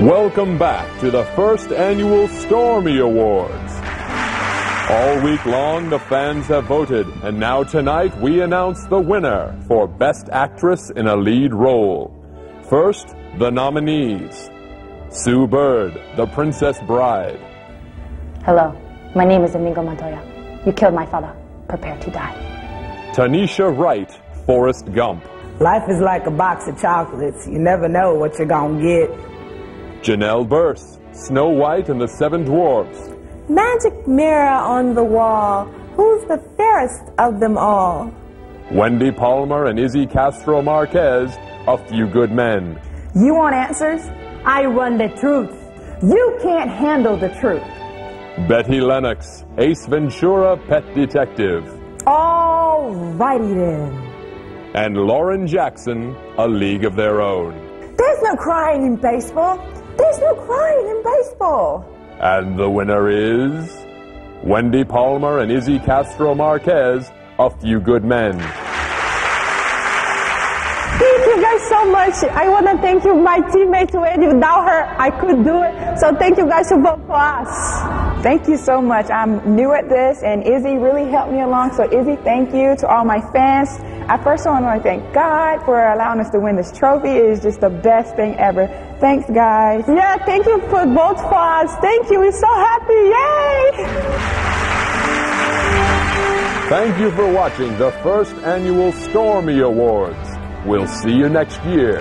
Welcome back to the first annual Stormy Awards. All week long, the fans have voted, and now tonight we announce the winner for Best Actress in a Lead Role. First, the nominees Sue Bird, The Princess Bride. Hello, my name is Inigo Montoya. You killed my father. Prepare to die. Tanisha Wright, Forrest Gump. Life is like a box of chocolates. You never know what you're gonna get. Janell Burse, Snow White and the Seven Dwarfs. Magic mirror on the wall. Who's the fairest of them all? Wendy Palmer and Izi Castro Marques, A Few Good Men. You want answers? I run the truth. You can't handle the truth. Betty Lennox, Ace Ventura, Pet Detective. All righty then. And Lauren Jackson, A League of Their Own. There's no crying in baseball. There's no crying in baseball. And the winner is Wendy Palmer and Izi Castro Marques, A Few Good Men. Thank you guys so much. I want to thank you, my teammates, Wendy. Without her, I couldn't do it. So thank you guys to vote for us. Thank you so much. I'm new at this, and Izi really helped me along. So, Izi, thank you to all my fans. I first want to thank God for allowing us to win this trophy. It is just the best thing ever. Thanks, guys. Yeah, thank you for both for us. Thank you. We're so happy. Yay! Thank you for watching the first annual Stormy Awards. We'll see you next year.